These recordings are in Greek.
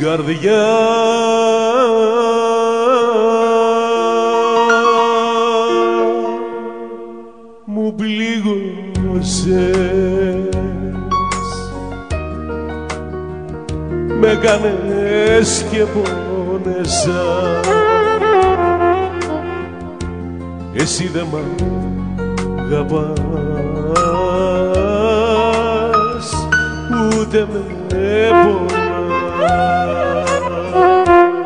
καρδιά. Μου πλήγωσες με κάνες και πόνεσα. Εσύ δεν μ' αγαπάς ούτε με πονάς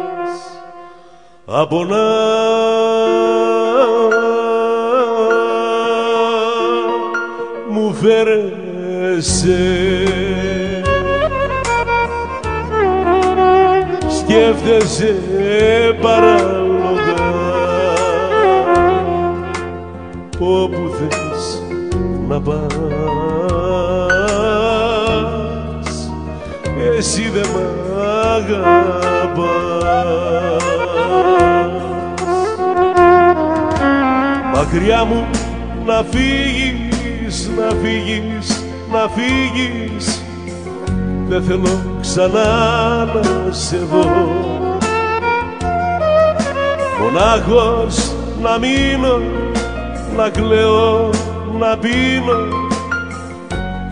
Απονά μου φέρεσαι. Σκέφτεσαι παράλογα όπου θες να πας. Εσύ δεν μ' αγαπάς. Μακριά μου να φύγεις, να φύγεις, να φύγεις. Δεν θέλω ξανά να σε δω. Μονάχος να μείνω, να κλαίω, να πίνω.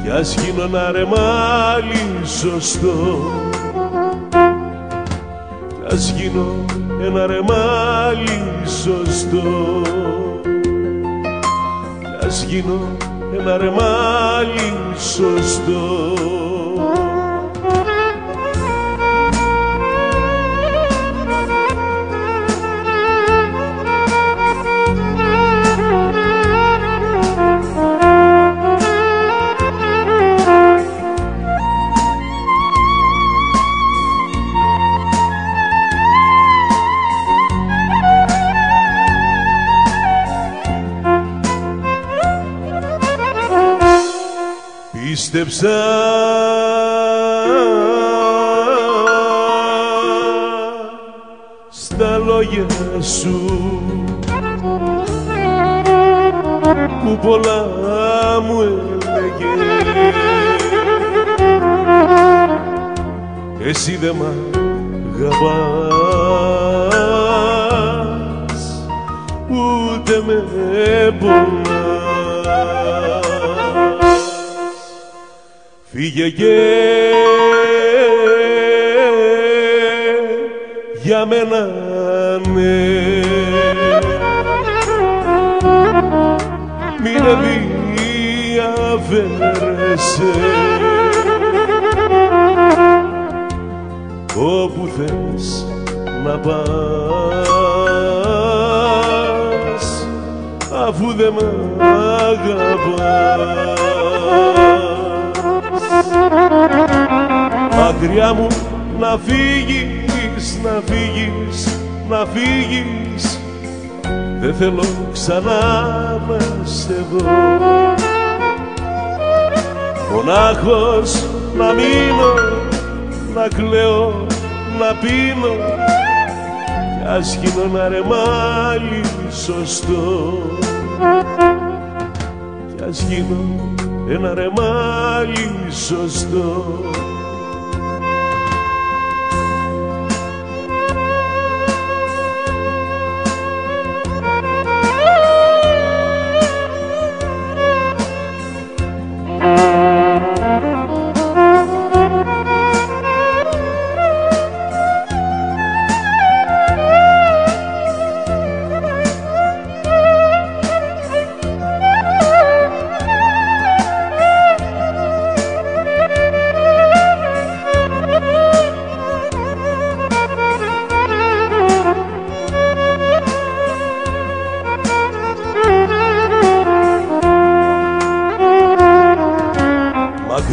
Κι ας γίνω ένα ρεμάλι σωστό. κι ας γίνω ένα ρεμάλι σωστό κι ας γίνω ένα ρεμάλι σωστό Πίστεψα. Στα λόγια σου που πολλά μου έλεγες. Εσύ δεν μ' αγαπάς ούτε με πονάς Φύγε και για μένα ναι. Μην ενδιαφέρεσαι όπου θες να πας αφού δεν μ' αγαπάς Μακριά μου να φύγεις, να φύγεις, να φύγεις. Δεν θέλω ξανά να σε δω. Μονάχος να μείνω, να κλαίω, να πίνω. Κι ας γίνω ένα ρεμάλι σωστό. Κι ας γίνω ένα ρεμάλι σωστό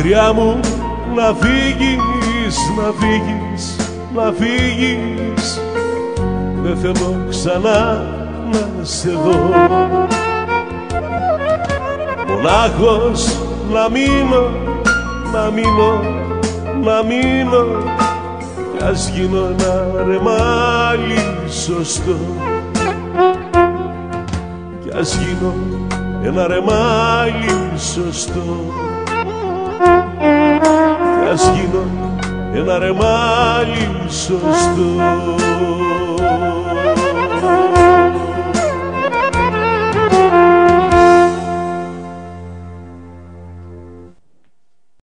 Μακριά μου να φύγεις, να φύγεις, να φύγεις. Δεν θέλω ξανά να σε δω. Μονάχος να μείνω, να μείνω, να μείνω. Κι ας γίνω ένα ρεμάλι σωστό. Κι ας γίνω ένα ρεμάλι σωστό κι ας γίνω ένα ρεμάλι σωστό